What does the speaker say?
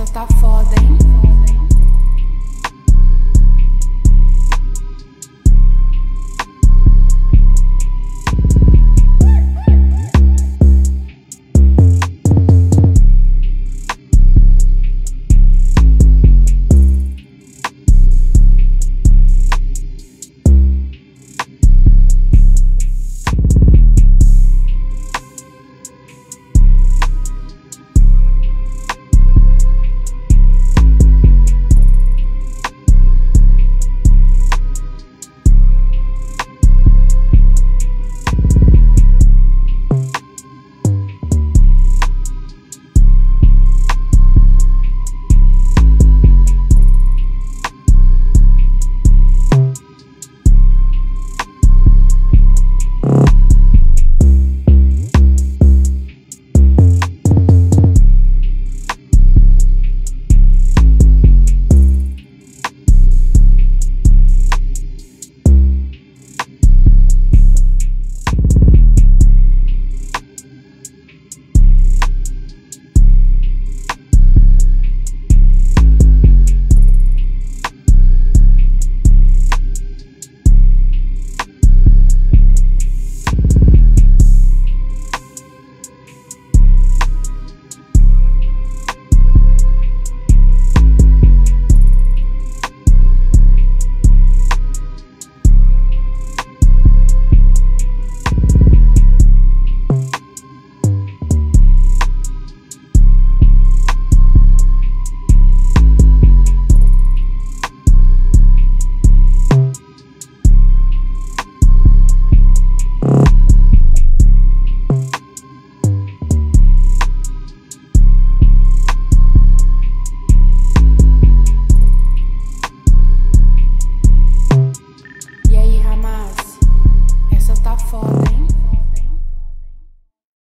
Essa tá foda, hein?